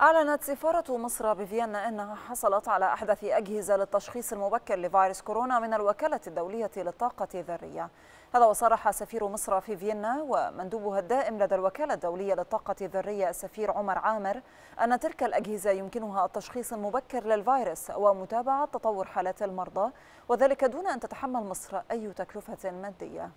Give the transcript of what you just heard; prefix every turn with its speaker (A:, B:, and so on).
A: أعلنت سفارة مصر بفيينا أنها حصلت على أحدث أجهزة للتشخيص المبكر لفيروس كورونا من الوكالة الدولية للطاقة الذرية. هذا وصرح سفير مصر في فيينا ومندوبها الدائم لدى الوكالة الدولية للطاقة الذرية السفير عمر عامر أن تلك الأجهزة يمكنها التشخيص المبكر للفيروس ومتابعة تطور حالات المرضى وذلك دون أن تتحمل مصر أي تكلفة مادية.